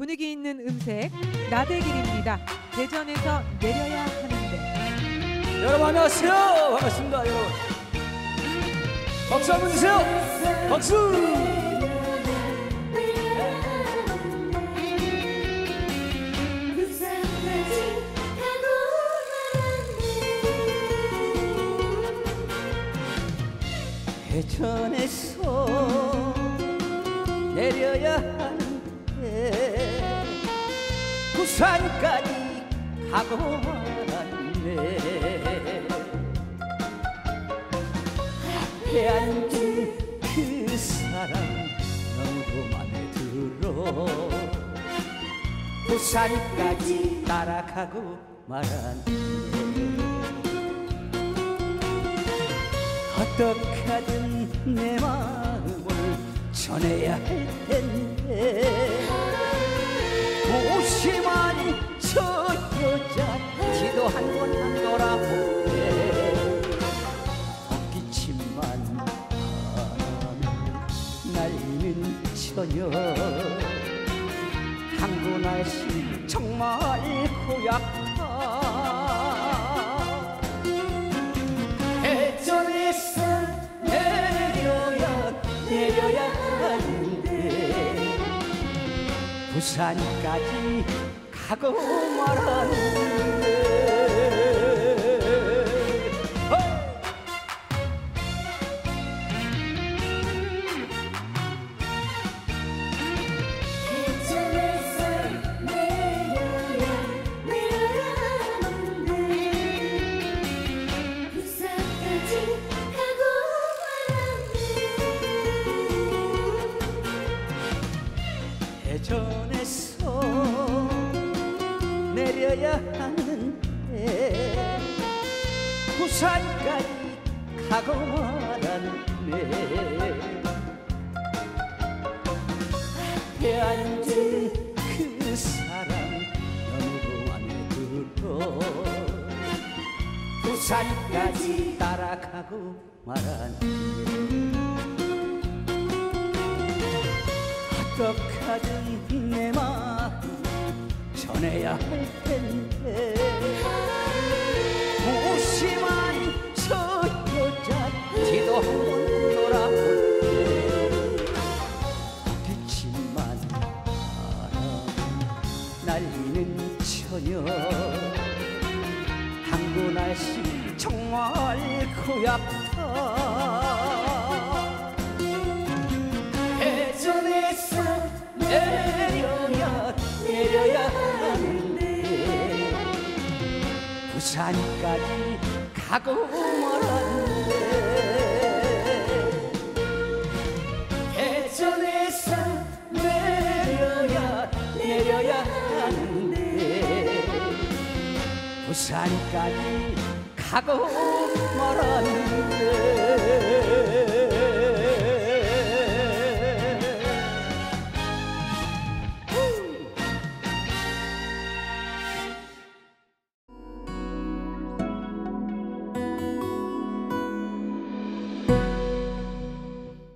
분위기 있는 음색 나대길입니다. 대전에서 내려야 하는데 여러분 안녕하세요. 반갑습니다, 여러분. 박수 한번 주세요. 박수. 회전에서 내려야 부산까지 가고 말았네. 앞에 앉은 그 사람 너무 맘에 들어. 부산까지 따라가고 말았네. 어떡하든 내 마음을 전해야 할 텐데 무심한 저 여자 뒤도 한 번 안 돌아보네. 헛기침만 날리는 처녀. 항구 날씨 정말 고약하 부산까지 가고 말았는데 전에서 내려야 하는데 부산까지 가고 말았네. 앞에 앉은 그 사람 너무 맘에 들어. 부산까지 따라가고 말았네. 어떡하든 내 마음 전해야 할 텐데. 무심한 저 여자 뒤도 한번 돌아볼때 헛기침만 하나 날리는 처녀. 항구 날씨 정말 고약하. 해전에서 내 부산까지 가고 말았는데 해전에서 내려야 내려야 하는데 부산까지 가고 말았는데